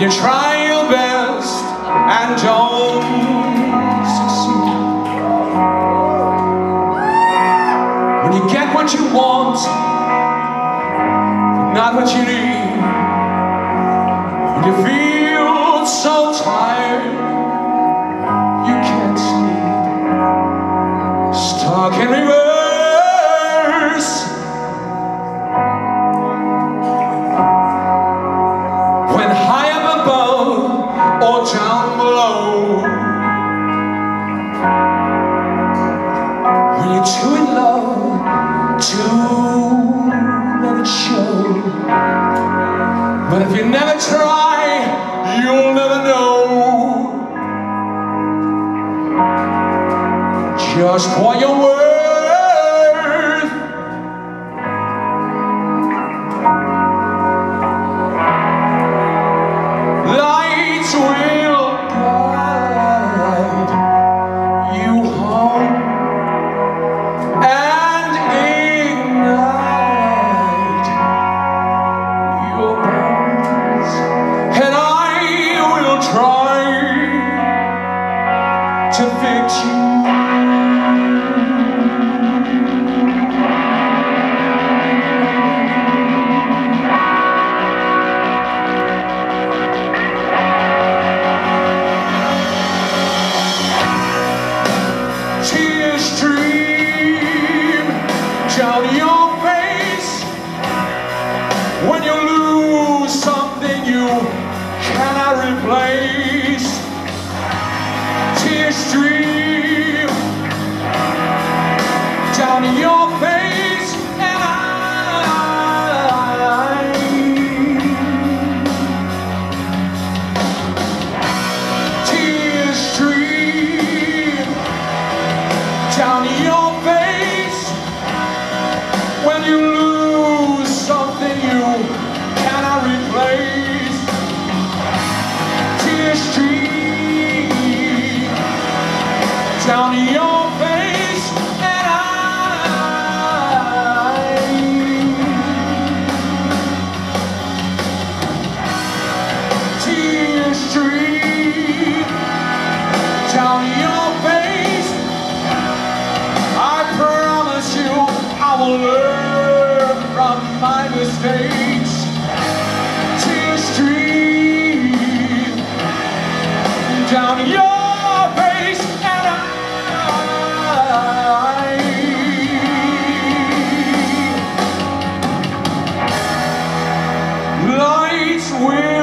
you try your best and don't succeed. When you get what you want, but not what you need. When you feel When you're too in love let it show But if you never try, you'll never know. Just what you're worth cannot replace. Tears stream down your face, and I tears stream down your face when you lose from my mistakes. Tears stream down your face and I. Lights will